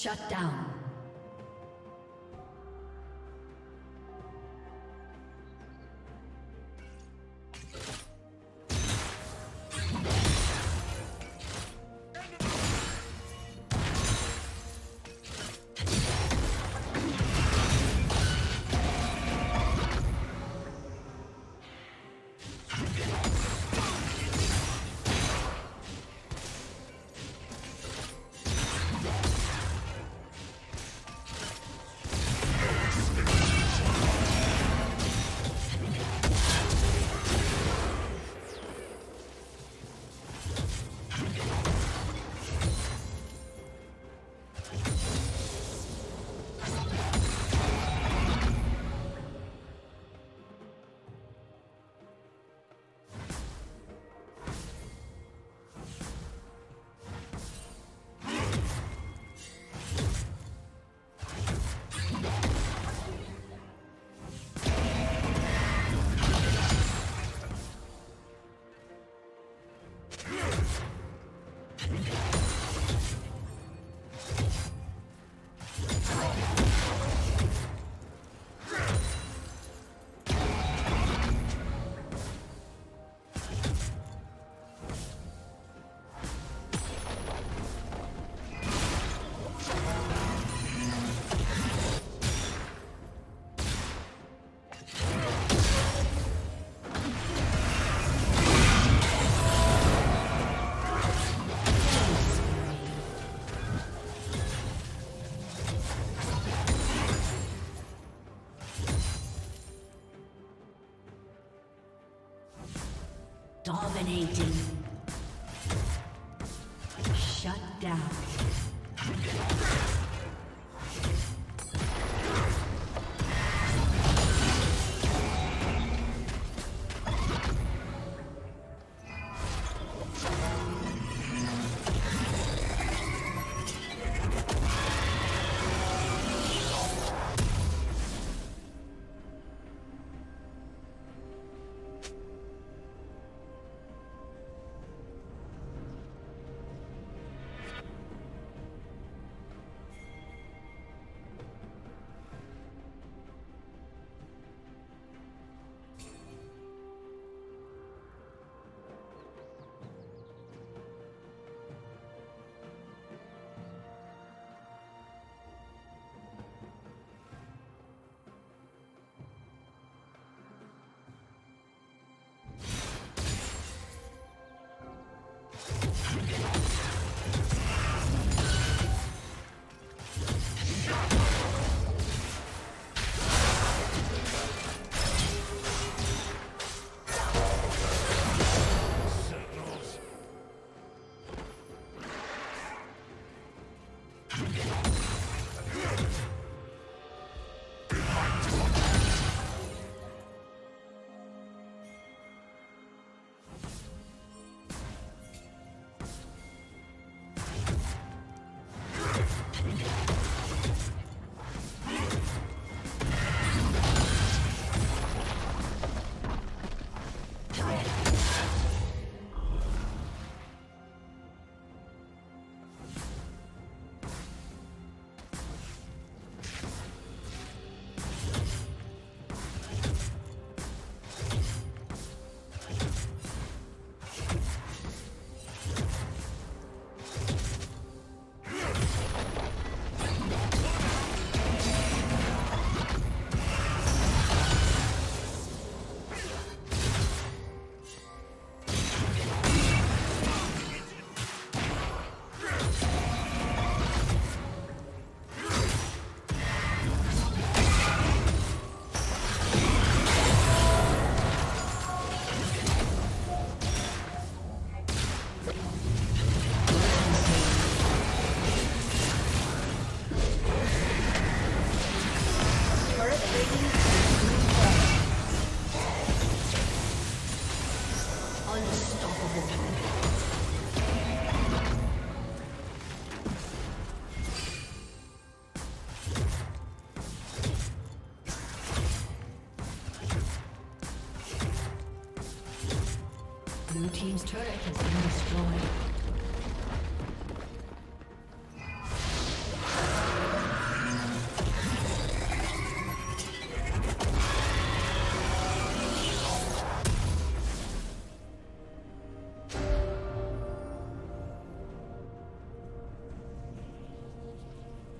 Shut down. Dominating.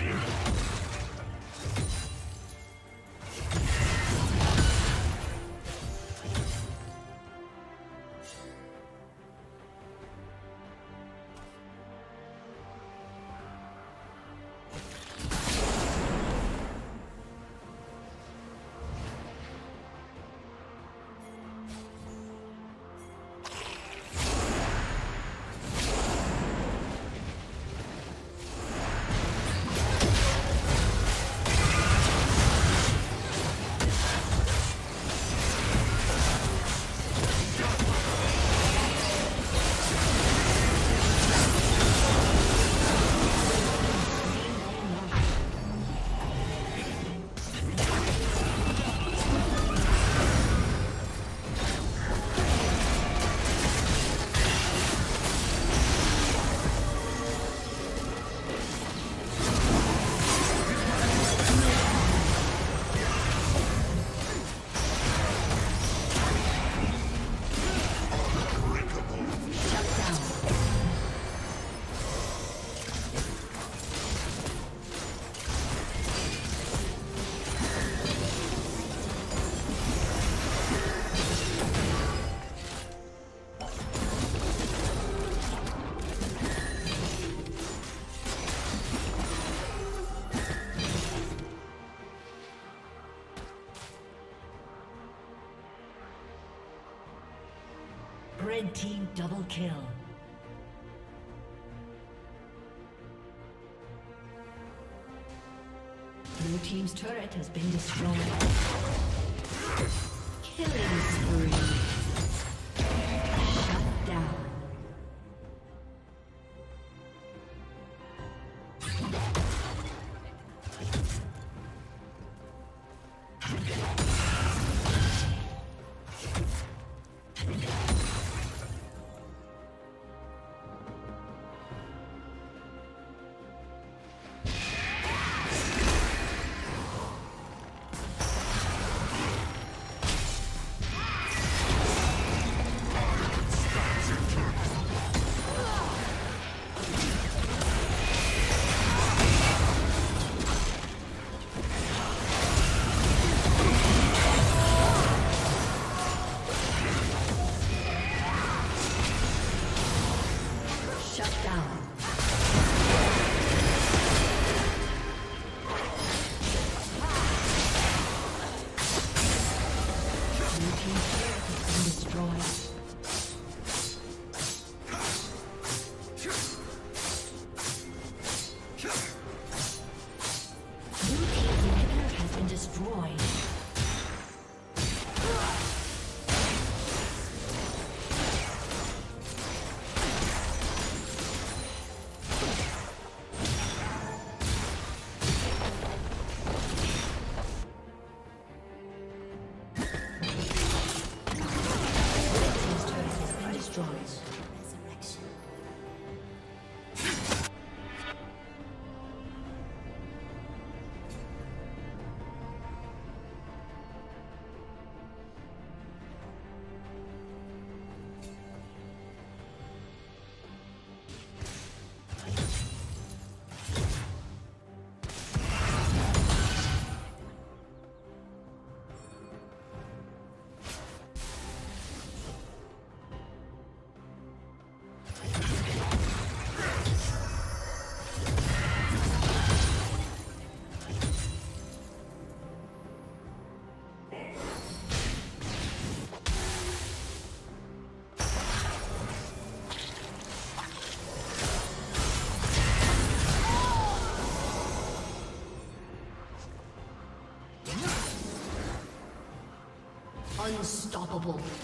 Team double kill. Blue team's turret has been destroyed. Killing spree. Unstoppable.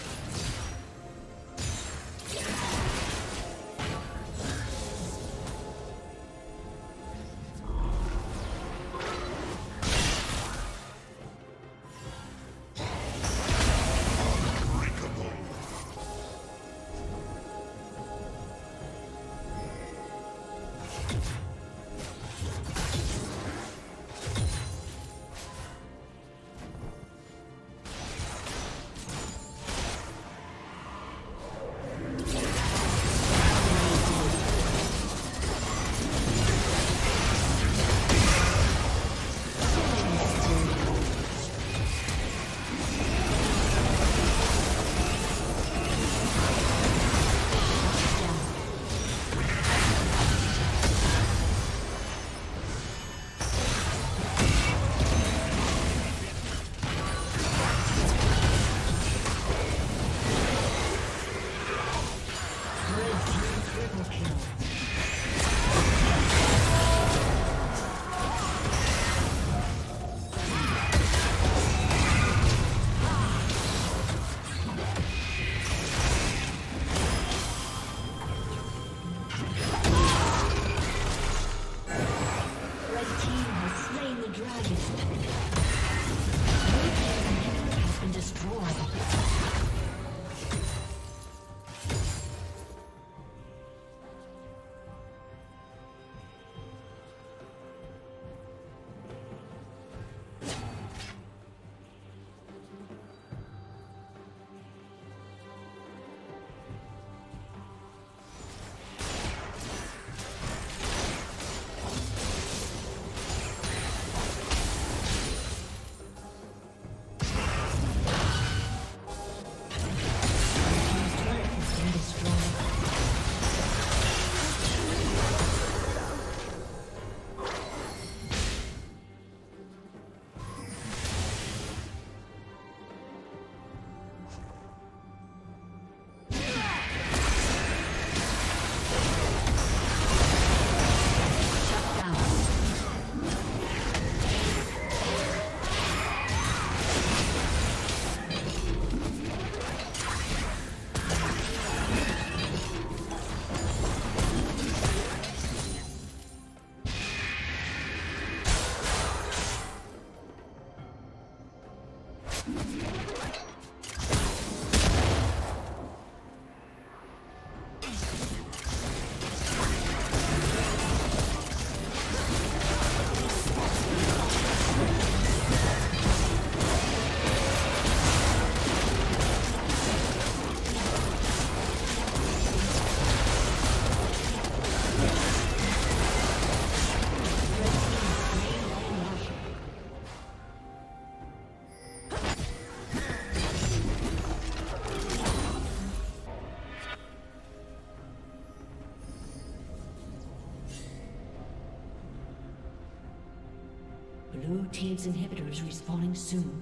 Team's inhibitor is respawning soon.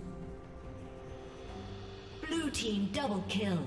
Blue Team double kill.